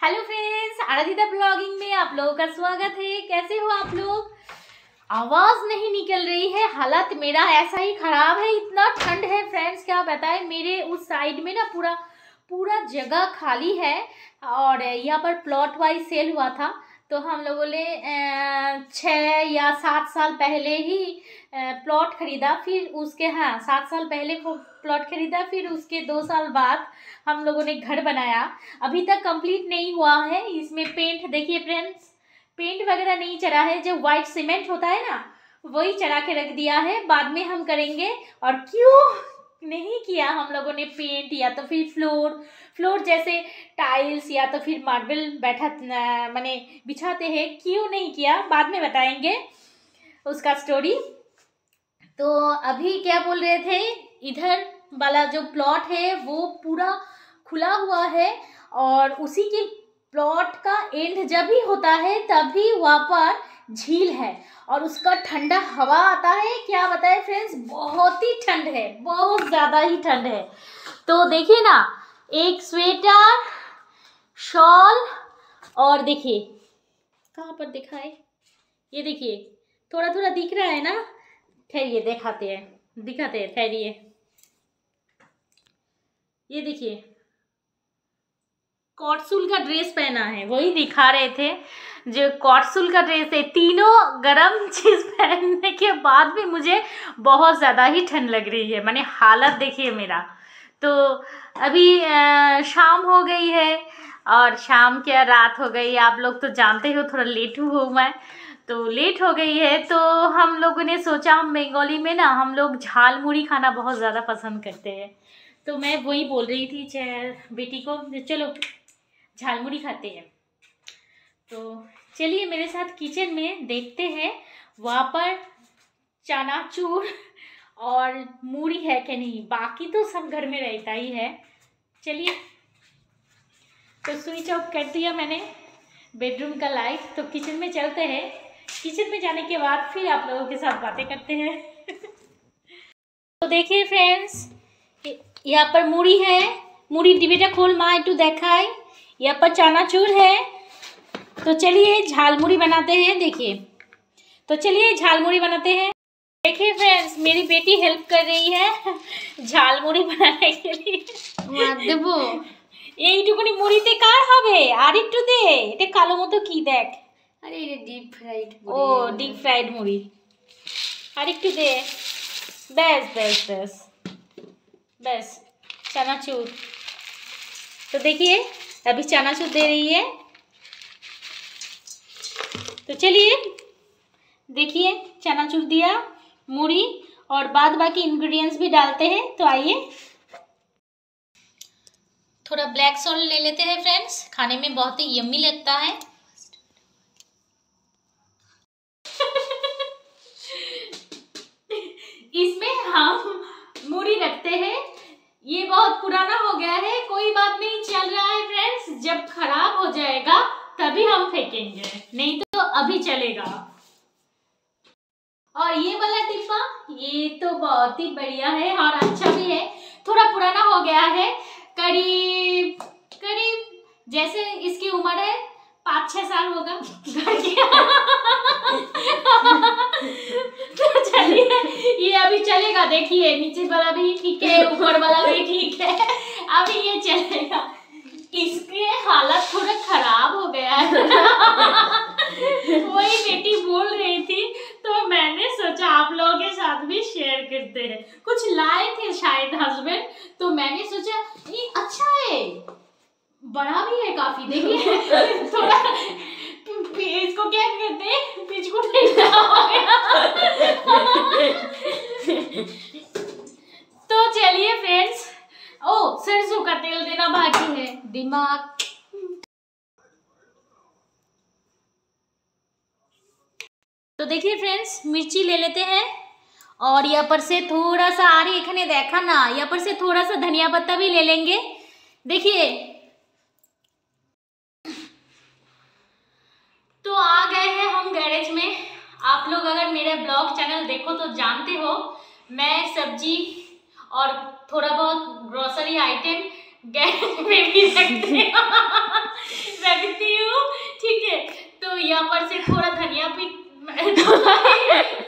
Hello friends आराधिता blogging में आप लोगों का स्वागत है। कैसे हो आप लोग? आवाज़ नहीं निकल रही है, हालत मेरा ऐसा ही खराब है, इतना ठंड है फ्रेंड्स क्या बताएँ? मेरे उस साइड में ना पूरा पूरा जगह खाली है और यहाँ पर प्लॉट वाइज सेल हुआ था। तो हम लोगों ने छः या सात साल पहले ही प्लॉट खरीदा, फिर उसके हाँ सात साल पहले प्लॉट खरीदा, फिर उसके दो साल बाद हम लोगों ने घर बनाया। अभी तक कंप्लीट नहीं हुआ है, इसमें पेंट, देखिए फ्रेंड्स, पेंट वगैरह नहीं चढ़ा है, जो वाइट सीमेंट होता है ना, वही चढ़ा के रख दिया है, बाद में हम करेंगे। और क्यों नहीं किया हम लोगों ने पेंट या तो फिर फ्लोर फ्लोर जैसे टाइल्स या तो फिर मार्बल बैठा मैंने बिछाते हैं, क्यों नहीं किया, बाद में बताएँगे उसका स्टोरी तो अभी क्या बोल रहे थे? इधर वाला जो प्लॉट है, वो पूरा खुला हुआ है और उसी के प्लॉट का एंड जब भी होता है, तभी वहाँ पर झील है और उसका ठंडा हवा आता है। क्या बताए फ्रेंड्स बहुत ही ठंड है, बहुत ज़्यादा ही ठंड है। तो देखिए ना, एक स्वेटर शॉल और देखिए, कहाँ पर दिखाए ये देखिए थोड़ा थोड़ा दिख रहा है ना? ठहरिए दिखाते हैं दिखाते हैं ठहरिए ये देखिए। कॉटसुल का ड्रेस पहना है, वही दिखा रहे थे। जो कॉटसुल का ड्रेस है, तीनों गरम चीज़ पहनने के बाद भी मुझे बहुत ज़्यादा ही ठंड लग रही है, मैंने हालत देखिए मेरा। तो अभी शाम हो गई है और शाम क्या रात हो गई, आप लोग तो जानते हो, थोड़ा लेट हूँ मैं। तो लेट हो गई है तो हम लोगों ने सोचा, हम बंगाली में ना, हम लोग झाल मुड़ी खाना बहुत ज़्यादा पसंद करते हैं। तो मैं वही बोल रही थी बेटी को चलो झाल मुड़ी खाते हैं। तो चलिए मेरे साथ किचन में देखते हैं, वहाँ पर चनाचूर और मूढ़ी है कि नहीं, बाकी तो सब घर में रहता ही है। चलिए तो स्विच ऑफ़ कर दिया मैंने बेडरूम का लाइट तो किचन में चलते हैं। किचन में जाने के बाद फिर आप लोगों के साथ बातें करते हैं। तो देखिए फ्रेंड्स यहाँ पर मूड़ी है। मूड़ी डिबेटा खोल माँ एक देखा है यहाँ पर चनाचूर है। तो चलिए झालमुड़ी बनाते हैं देखिए। तो चलिए झालमुड़ी बनाते हैं। देखिए फ्रेंड्स मेरी बेटी हेल्प कर रही है झालमुड़ी बनाने के लिए। এইটুকুনি মুড়িতে কার হবে আর একটু ते कालो কালো तो की देख। अरे ये डीप फ्राइड ओ डीप फ्राइड मुड़ी আর एक দে ব্যাস ব্যাস ব্যাস बस, चनाचूर। तो देखिए, अभी चनाचूर दे रही है। तो चलिए, देखिए, चनाचूर दिया मूढ़ी और बाद बाकी इंग्रेडिएंट्स भी डालते हैं तो आइए। थोड़ा ब्लैक सॉल्ट ले लेते हैं फ्रेंड्स खाने में बहुत ही यम्मी लगता है। इसमें हम मूढ़ी रखते हैं। ये बहुत पुराना हो गया है, कोई बात नहीं, चल रहा है फ्रेंड्स जब खराब हो जाएगा, तभी हम फेंकेंगे, नहीं तो अभी चलेगा। और ये वाला डिब्बा, ये तो बहुत ही बढ़िया है और अच्छा भी है, थोड़ा पुराना हो गया है, करीब करीब, जैसे इसकी उम्र है पाँच छः साल होगा घर तो चलिए, ये अभी चलेगा, देखिए, नीचे वाला भी ठीक है, ऊपर वाला भी ठीक है। अभी ये चलेगा। इसके हालत थोड़ा खराब हो गया है। वही बेटी बोल रही थी तो मैंने सोचा आप लोगों के साथ भी शेयर करते हैं। कुछ लाए थे शायद हस्बैंड तो मैंने सोचा, ये अच्छा है। बड़ा भी है काफ़ी देखिए। थोड़ा इसको क्या कहते हैं? तो चलिए फ्रेंड्स ओ सरसों का तेल देना बाकी है। दिमाग। तो देखिए फ्रेंड्स मिर्ची ले लेते हैं। और यहाँ पर से थोड़ा सा आ रही देखा ना यहाँ पर से थोड़ा सा धनिया पत्ता भी ले लेंगे। देखिए तो आ गए हैं हम गैरेज में आप लोग अगर मेरे देखो तो जानते हो मैं सब्ज़ी और थोड़ा बहुत ग्रोसरी आइटम गैस में भी रखती रखती हूँ ठीक है। तो यहाँ पर से थोड़ा धनिया भी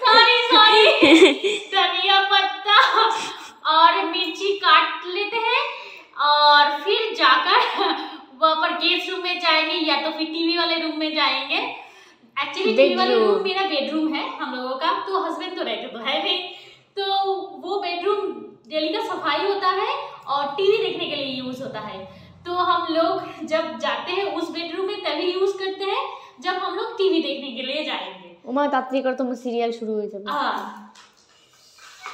सॉरी सॉरी धनिया पत्ता और मिर्ची काट लेते हैं और फिर जाकर वहाँ पर गेस्ट रूम में जाएँगे या तो फिर टीवी वाले रूम में जाएँगे रूम मेरा बेडरूम है हम लोगों का तो हस्बैंड तो रहते तो है नहीं तो वो बेडरूम डेली का सफ़ाई होता है और टीवी देखने के लिए यूज़ होता है। तो हम लोग जब जाते हैं उस बेडरूम में तभी यूज़ करते हैं जब हम लोग टीवी देखने के लिए जाएँगे। उमा तात्री कर तो सीरियल शुरू हो जाए हाँ।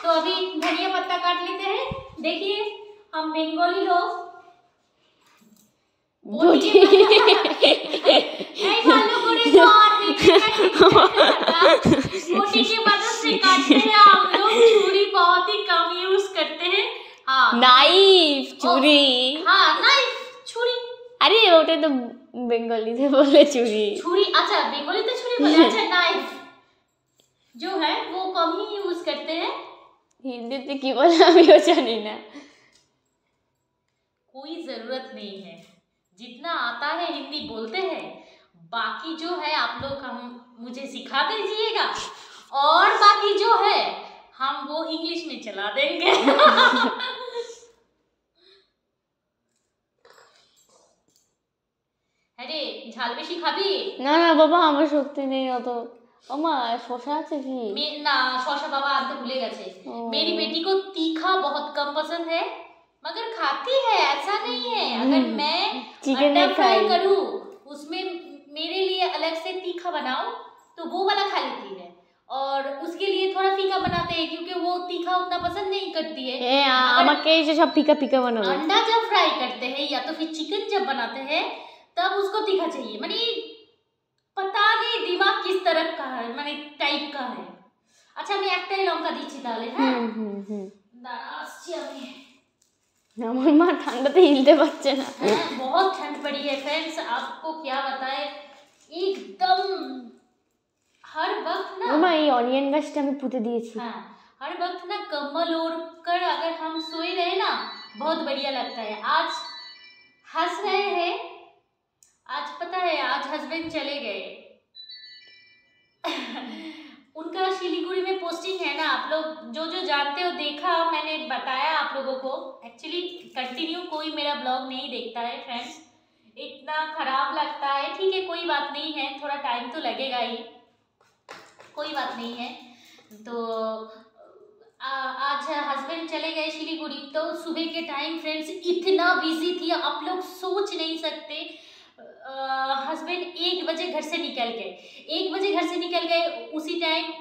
तो अभी धनिया पत्ता काट लेते हैं। देखिए हम बंगाली लोग। बोलिए। नहीं ভালো করে তো और देखने का छोटी की मदद से काटते हैं हम लोग छुरी बहुत ही कम यूज करते हैं हाँ নাইফ চুরি हाँ नाइफ छुरी আরে ওটা তো বেঙ্গলিতে বলে চুরি छुरी अच्छा बंगाली तो छुरी बोले अच्छा नाइफ जो है वो कम ही यूज करते हैं হিন্দিতে কি বলে আমিও জানি না कोई जरूरत नहीं है जितना आता है हिंदी बोलते हैं बाकी जो है आप लोग हम मुझे सिखा दीजिएगा और बाकी जो है हम वो इंग्लिश में चला देंगे अरे झाल बेशी खाबी না না বাবা আমার শক্তি নেই অত ওমা শশা আছে কি मे- ना शौशा बाबा आते भूले गए ओ। मेरी बेटी को तीखा बहुत कम पसंद है मगर खाती है ऐसा नहीं है अगर हम्म, मैं चिकन अंडा में फ्राई खाई। करूँ उसमें मेरे लिए अलग से तीखा बनाओ तो वो वाला खा लेती है और उसके लिए थोड़ा फीका बनाते हैं क्योंकि वो तीखा उतना पसंद नहीं करती है এ আ- আমাকে এই যে সব ফিকা ফিকা বানাবে अंडा जब फ्राई करते हैं या तो फिर चिकन जब बनाते हैं तब उसको तीखा चाहिए मानी पता नहीं दिमाग किस तरह का है माने टाइप का है আচ্ছা আমি একটাই লঙ্কা দিচ্ছি তাহলে হ্যাঁ হুম হুম হুম দাঁড়া আসছি আমি আমার মা ঠান্ডাতে হিলতে পারছে না हैं, बहुत ठंड पड़ी है फ्रेंड्स आपको क्या बताए एकदम हर वक्त ना ওমা এই অনিয়ন গাছটা আমি পুঁতে দিয়েছি हाँ हर वक्त ना कम्बल ओढ़ कर अगर हम सोए रहे ना बहुत बढ़िया लगता है आज हंस रहे हैं आज पता है आज हस्बैंड चले गए उनका शिलीगुड़ी में पोस्टिंग है ना आप लोग जो जो जानते हो देखा मैंने बताया आप लोगों को एक्चुअली कंटिन्यू कोई मेरा ब्लॉग नहीं देखता है फ्रेंड्स इतना खराब लगता है। ठीक है कोई बात नहीं है थोड़ा टाइम तो लगेगा ही। कोई बात नहीं है। तो आ, आज हस्बैंड चले गए शिलीगुड़ी तो सुबह के टाइम फ्रेंड्स इतना बिज़ी थी आप लोग सोच नहीं सकते। हस्बैंड एक बजे घर से निकल गए। एक बजे घर से निकल गए उसी टाइम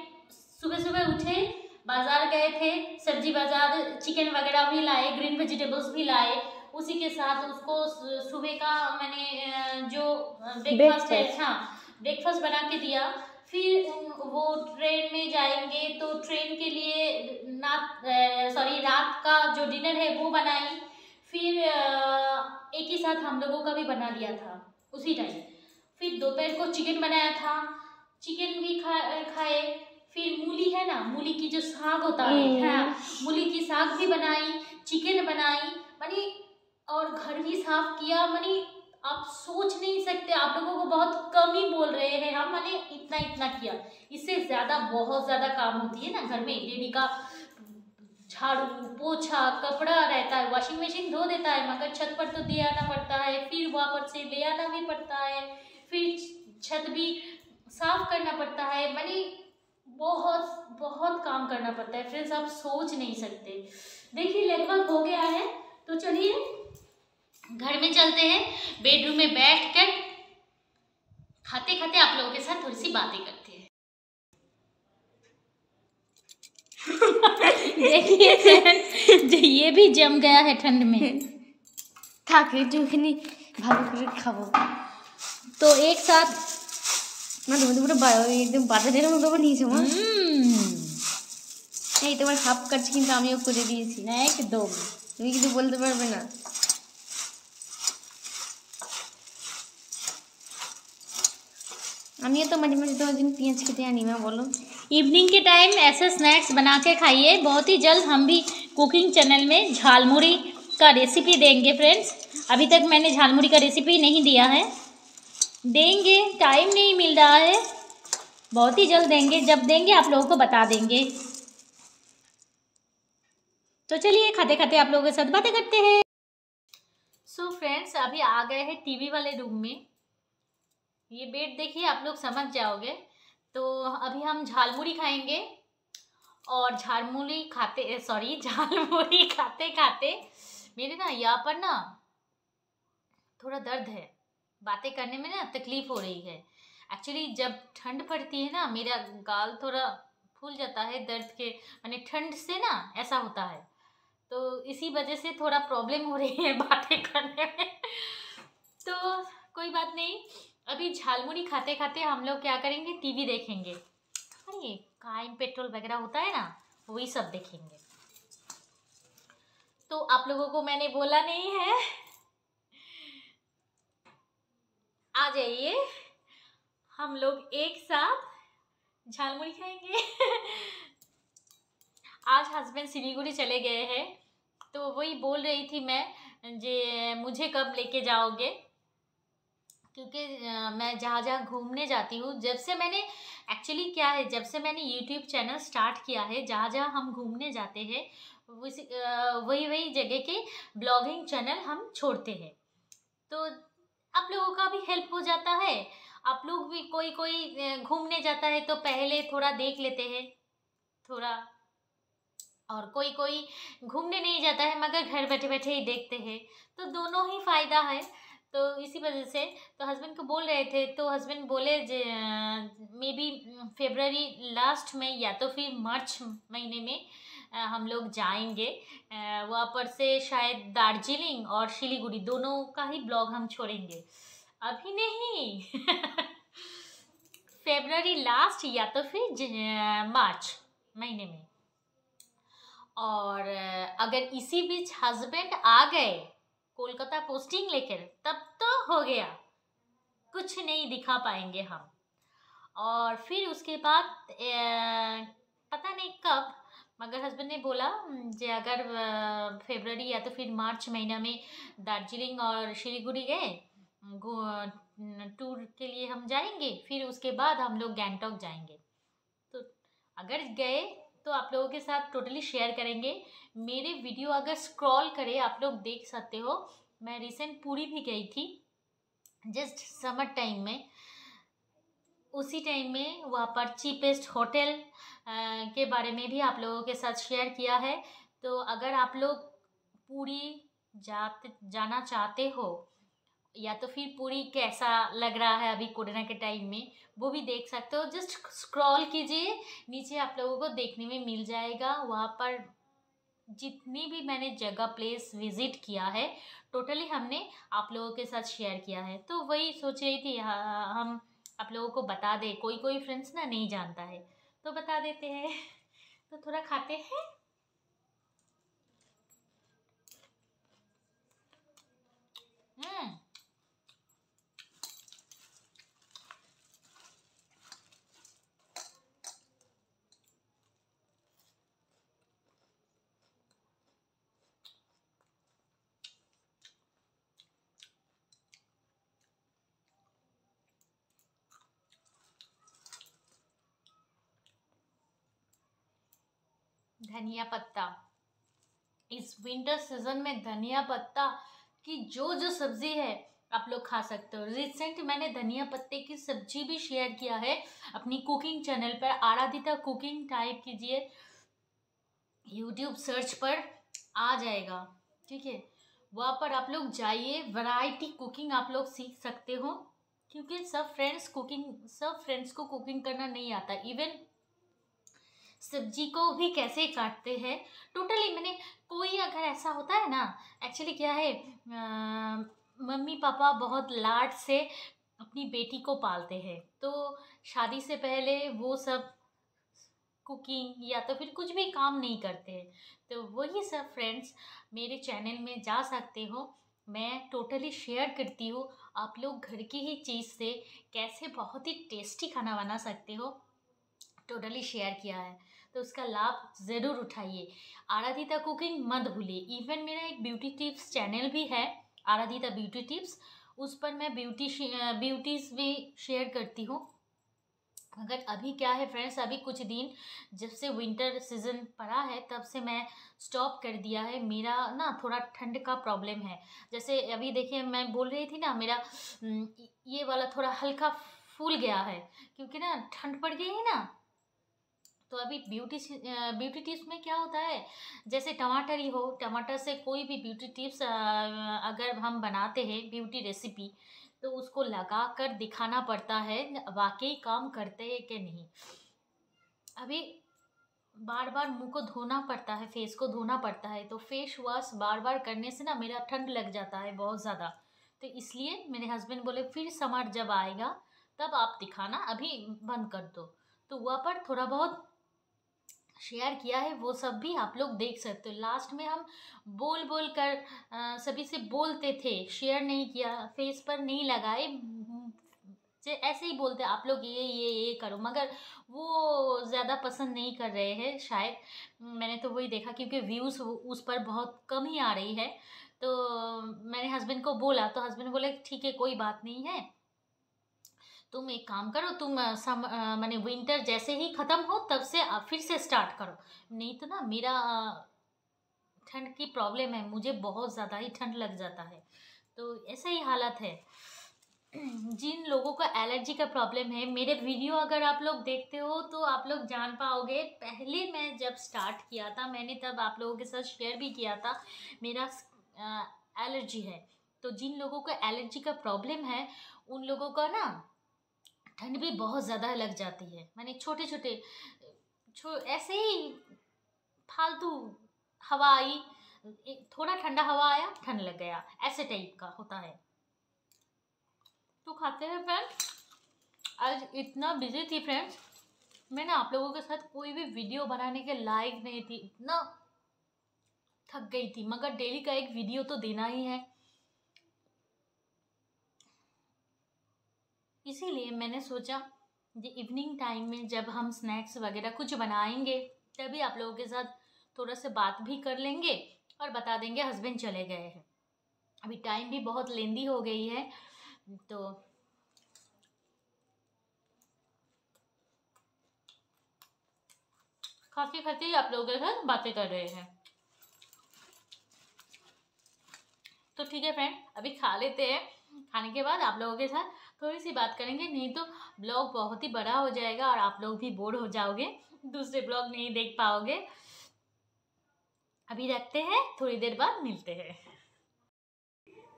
सुबह सुबह उठे बाज़ार गए थे सब्ज़ी बाज़ार चिकन वगैरह भी लाए ग्रीन वेजिटेबल्स भी लाए। उसी के साथ उसको सुबह का मैंने जो ब्रेकफास्ट है हाँ ब्रेकफास्ट बना के दिया। फिर वो ट्रेन में जाएँगे तो ट्रेन के लिए नात सॉरी रात का जो डिनर है वो बनाई। फिर एक ही साथ हम लोगों का भी बना लिया था उसी टाइम फिर दोपहर को चिकन बनाया था। चिकन भी खा खाए। फिर मूली है ना मूली की जो साग होता है हम्म। हाँ मूली की साग भी बनाई चिकन बनाई। मानी और घर भी साफ़ किया। मानी, आप सोच नहीं सकते। आप लोगों को बहुत कम ही बोल रहे हैं। हम मैंने इतना इतना किया। इससे ज़्यादा बहुत ज़्यादा काम होती है ना घर में। डेली का झाड़ू, पोछा, कपड़ा रहता है। वॉशिंग मशीन धो देता है, मगर छत पर तो दे आना पड़ता है। फिर वहाँ पर से ले आना भी पड़ता है। फिर छत भी साफ़ करना पड़ता है। मैंने, बहुत बहुत काम करना पड़ता है। फ्रेंड्स आप सोच नहीं सकते। देखिए, लगभग हो गया है। तो चलिए घर में चलते हैं बेडरूम में बैठ कर खाते खाते आप लोगों के साथ थोड़ी सी बातें करते हैं देखिए friends, जो ये भी जम गया है ठंड में থাক একটুখানি ভালো করে খাবো तो एक साथ না তুমি তো পুরো বা- একদম বাজারের মতো বানিয়েছো মা हम्म, এই তোমার হাফ কাটছি কিন্তু আমিও করে দিয়েছি एकदम তুমি কিন্তু বলতে পারবে না अन्य तो मज़े मज़े दो दिन पिंच के ध्यान में बोलूँ। इवनिंग के टाइम ऐसे स्नैक्स बना के खाइए, बहुत ही जल्द हम भी कुकिंग चैनल में झालमुरी का रेसिपी देंगे फ्रेंड्स अभी तक मैंने झालमुरी का रेसिपी नहीं दिया है। देंगे टाइम नहीं मिल रहा है। बहुत ही जल्द देंगे, जब देंगे आप लोगों को बता देंगे। तो चलिए खाते खाते आप लोगों के साथ बातें करते हैं। सो so फ्रेंड्स अभी आ गए हैं टीवी वाले रूम में। ये बेड देखिए, आप लोग समझ जाओगे। तो अभी हम झालमुड़ी खाएँगे और झालमुड़ी खाते सॉरी झालमुड़ी खाते खाते मेरे ना यहाँ पर ना थोड़ा दर्द है। बातें करने में ना तकलीफ़ हो रही है। एक्चुअली जब ठंड पड़ती है ना, मेरा गाल थोड़ा फूल जाता है दर्द के यानी ठंड से ना ऐसा होता है। तो इसी वजह से थोड़ा प्रॉब्लम हो रही है बातें करने में। तो कोई बात नहीं। अभी झालमुड़ी खाते खाते हम लोग क्या करेंगे? टीवी देखेंगे। अरे काइम पेट्रोल वगैरह होता है ना, वही सब देखेंगे। तो आप लोगों को मैंने बोला नहीं है। आ जाइए। हम लोग एक साथ झालमुड़ी खाएँगे। आज हस्बैंड सिलीगुड़ी चले गए हैं। तो वही बोल रही थी मैं, जे, मुझे कब लेके जाओगे? क्योंकि मैं जहाँ जहाँ घूमने जाती हूँ, जब से मैंने एक्चुअली क्या है, जब से मैंने यूट्यूब चैनल स्टार्ट किया है, जहाँ जहाँ हम घूमने जाते हैं वही वही जगह के ब्लॉगिंग चैनल हम छोड़ते हैं। तो आप लोगों का भी हेल्प हो जाता है। आप लोग भी कोई कोई घूमने जाता है तो पहले थोड़ा देख लेते हैं, थोड़ा। और कोई कोई घूमने नहीं जाता है, मगर घर बैठे बैठे ही देखते हैं। तो दोनों ही फ़ायदा है। तो इसी वजह से तो हस्बैंड को बोल रहे थे तो हस्बैंड बोले जे मे बी फेबररी लास्ट में या तो फिर मार्च महीने में हम लोग जाएँगे। वहाँ पर से शायद दार्जिलिंग और शिलीगुड़ी दोनों का ही ब्लॉग हम छोड़ेंगे। अभी नहीं। फेबररी लास्ट या तो फिर मार्च महीने में। और, अगर इसी बीच हस्बैंड आ गए कोलकाता पोस्टिंग लेकर, तब तो हो गया। कुछ नहीं दिखा पाएँगे हम। और फिर उसके बाद पता नहीं कब, मगर हस्बैंड ने बोला जे अगर फेबररी या तो फिर मार्च महीना में दार्जिलिंग और शिलीगुड़ी गए टूर के लिए हम जाएँगे, फिर उसके बाद हम लोग गैंगटॉक जाएँगे। तो अगर गए तो आप लोगों के साथ टोटली शेयर करेंगे। मेरे वीडियो अगर स्क्रॉल करें, आप लोग देख सकते हो, मैं रिसेंट पूरी भी गई थी जस्ट समर टाइम में। उसी टाइम में वहाँ पर चीपेस्ट होटल के बारे में भी आप लोगों के साथ शेयर किया है। तो अगर आप लोग पूरी जाते, जाना चाहते हो या तो फिर पूरी कैसा लग रहा है अभी कोरोना के टाइम में, वो भी देख सकते हो। जस्ट स्क्रॉल कीजिए, नीचे आप लोगों को देखने में मिल जाएगा। वहाँ पर जितनी भी मैंने जगह प्लेस विज़िट किया है टोटली हमने आप लोगों के साथ शेयर किया है। तो वही सोच रही थी हम आप लोगों को बता दें कोई कोई फ्रेंड्स ना नहीं जानता है। तो बता देते हैं। तो थोड़ा खाते हैं। हम्म। धनिया पत्ता। इस विंटर सीज़न में धनिया पत्ता की जो जो सब्ज़ी है, आप लोग खा सकते हो। रिसेंट मैंने धनिया पत्ते की सब्ज़ी भी शेयर किया है अपनी कुकिंग चैनल पर। आराधिता कुकिंग टाइप कीजिए। यूट्यूब सर्च पर आ जाएगा। ठीक है? वहाँ पर आप लोग जाइए। वैरायटी कुकिंग आप लोग सीख सकते हो। क्योंकि सब फ्रेंड्स कुकिंग सब फ्रेंड्स को कुकिंग करना नहीं आता। इवन सब्ज़ी को भी कैसे काटते हैं? टोटली मैंने कोई अगर ऐसा होता है ना एक्चुअली क्या है मम्मी पापा बहुत लाड से अपनी बेटी को पालते हैं। तो शादी से पहले वो सब कुकिंग या तो फिर कुछ भी काम नहीं करते हैं। तो वही सब फ्रेंड्स मेरे चैनल में जा सकते हो। मैं टोटली शेयर करती हूँ आप लोग घर की ही चीज़ से कैसे बहुत ही टेस्टी खाना बना सकते हो। टोटली शेयर किया है। तो उसका लाभ ज़रूर उठाइए। आराधिता कुकिंग मत भूलिए। इवन मेरा एक ब्यूटी टिप्स चैनल भी है, आराधिता ब्यूटी टिप्स उस पर मैं ब्यूटी ब्यूटीज़ भी शेयर करती हूँ। मगर अभी क्या है फ्रेंड्स अभी कुछ दिन जब से विंटर सीज़न पड़ा है, तब से मैं स्टॉप कर दिया है। मेरा ना थोड़ा ठंड का प्रॉब्लम है। जैसे अभी देखिए मैं बोल रही थी ना, मेरा ये वाला थोड़ा हल्का फूल गया है, क्योंकि ना ठंड पड़ गई है ना तो अभी ब्यूटी ब्यूटी टिप्स में क्या होता है? जैसे टमाटर ही हो, टमाटर से कोई भी ब्यूटी टिप्स अगर हम बनाते हैं ब्यूटी रेसिपी तो उसको लगा कर दिखाना पड़ता है, वाकई काम करते हैं कि नहीं। अभी बार बार मुँह को धोना पड़ता है फेस को धोना पड़ता है तो फेस वॉश बार बार करने से ना मेरा ठंड लग जाता है बहुत ज़्यादा। तो इसलिए मेरे हस्बैंड बोले, फिर समर जब आएगा, तब आप दिखाना, अभी बंद कर दो। तो वहाँ पर थोड़ा बहुत शेयर किया है वो सब भी आप लोग देख सकते हो। लास्ट में हम बोल बोल कर आ, सभी से बोलते थे शेयर नहीं किया फेस पर नहीं लगाए ऐसे ही बोलते आप लोग ये ये ये करो। मगर वो ज़्यादा पसंद नहीं कर रहे हैं शायद। मैंने तो वही देखा क्योंकि व्यूज़ उस पर बहुत कम ही आ रही है। तो मैंने हस्बैंड को बोला तो हस्बैंड बोले ठीक है कोई बात नहीं है। तुम एक काम करो, तुम सम मैंने विंटर जैसे ही ख़त्म हो, तब से फिर से स्टार्ट करो। नहीं तो ना, मेरा ठंड की प्रॉब्लम है, मुझे बहुत ज़्यादा ही ठंड लग जाता है। तो ऐसा ही हालत है। जिन लोगों को एलर्जी का प्रॉब्लम है, मेरे वीडियो अगर आप लोग देखते हो तो आप लोग जान पाओगे, पहले मैं जब स्टार्ट किया था, मैंने तब आप लोगों के साथ शेयर भी किया था, मेरा एलर्जी है। तो जिन लोगों को एलर्जी का प्रॉब्लम है, उन लोगों का ना ठंड भी बहुत ज़्यादा लग जाती है। मैंने छोटे छोटे छो, ऐसे ही फालतू हवा आई थोड़ा ठंडा हवा आया, ठंड लग गया। ऐसे टाइप का होता है। तो खाते हैं फ्रेंड्स आज इतना बिज़ी थी फ्रेंड्स मैं ना आप लोगों के साथ कोई भी वीडियो बनाने के लायक नहीं थी। इतना थक गई थी, मगर डेली का एक वीडियो तो देना ही है। इसीलिए मैंने सोचा कि इवनिंग टाइम में जब हम स्नैक्स वगैरह कुछ बनाएँगे, तभी आप लोगों के साथ थोड़ा सा बात भी कर लेंगे और बता देंगे हस्बैंड चले गए हैं। अभी टाइम भी बहुत लेंदी हो गई है तो खाते खाते आप लोगों के साथ बातें कर रहे हैं। तो ठीक है फ्रेंड अभी खा लेते हैं। खाने के बाद आप लोगों के साथ थोड़ी सी बात करेंगे। नहीं तो ब्लॉग बहुत ही बड़ा हो जाएगा और आप लोग भी बोर हो जाओगे, दूसरे ब्लॉग नहीं देख पाओगे। अभी रखते हैं, थोड़ी देर बाद मिलते हैं।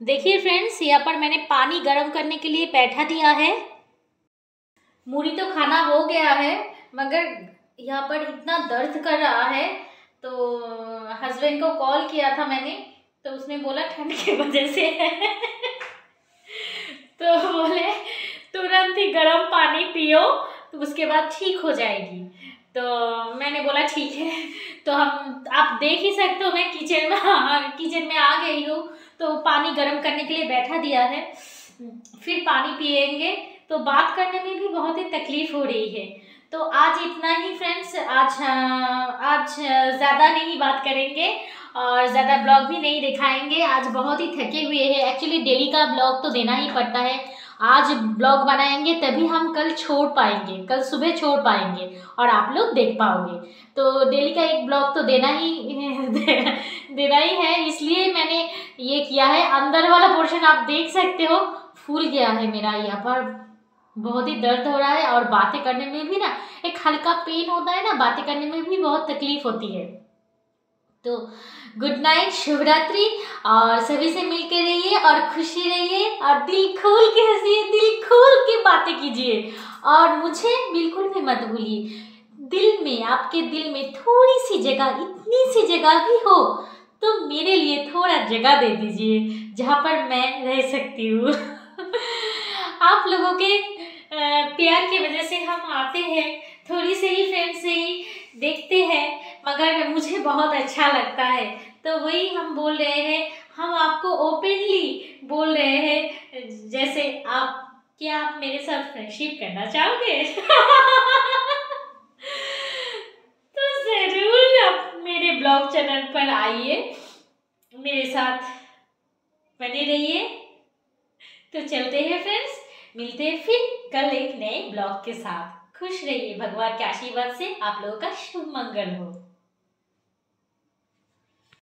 देखिए फ्रेंड्स यहाँ पर मैंने पानी गर्म करने के लिए बैठा दिया है। मूरी तो खाना हो गया है, मगर यहाँ पर इतना दर्द कर रहा है तो हस्बैंड को कॉल किया था मैंने तो उसने बोला ठंड की वजह से। तो बोले, तुरंत ही गर्म पानी पियो तो उसके बाद ठीक हो जाएगी। तो मैंने बोला, ठीक है। तो हम, आप देख ही सकते हो, मैं किचन में हाँ किचन में आ गई हूँ। तो पानी गर्म करने के लिए बैठा दिया है। फिर पानी पिएँगे तो बात करने में भी बहुत ही तकलीफ़ हो रही है। तो आज इतना ही फ्रेंड्स आज आज, ज़्यादा नहीं बात करेंगे। और ज़्यादा ब्लॉग भी नहीं दिखाएँगे। आज बहुत ही थके हुए हैं। एक्चुअली डेली का ब्लॉग तो देना ही पड़ता है। आज ब्लॉग बनाएँगे, तभी हम कल छोड़ पाएँगे। कल सुबह छोड़ पाएँगे और आप लोग देख पाओगे। तो डेली का एक ब्लॉग तो देना ही देना ही है। इसलिए मैंने ये किया है। अंदर वाला पोर्शन आप देख सकते हो। फूल गया है मेरा। यहाँ पर बहुत ही दर्द हो रहा है और बातें करने में भी ना एक हल्का पेन होता है ना, बातें करने में भी बहुत तकलीफ़ होती है। तो गुड नाइट शिवरात्रि और सभी से मिलकर रहिए और खुशी रहिए और दिल खोल के हंसिए, दिल खोल के बातें कीजिए। और मुझे बिल्कुल भी मत भूलिए, दिल में, आपके दिल में थोड़ी सी जगह, इतनी सी जगह भी हो तो मेरे लिए थोड़ा जगह दे दीजिए, जहाँ पर मैं रह सकती हूँ। आप लोगों के प्यार की वजह से हम आते हैं, थोड़ी से ही फ्रेंड से ही देखते हैं। मगर मुझे बहुत अच्छा लगता है। तो वही हम बोल रहे हैं, हम आपको ओपनली बोल रहे हैं, जैसे आप, क्या आप मेरे साथ फ्रेंडशिप करना चाहोगे? तो ज़रूर आप मेरे ब्लॉग चैनल पर आइए, मेरे साथ बने रहिए। तो चलते हैं फ्रेंड्स मिलते हैं फिर कल एक नए ब्लॉग के साथ। खुश रहिए, भगवान के आशीर्वाद से आप लोगों का शुभ मंगल हो।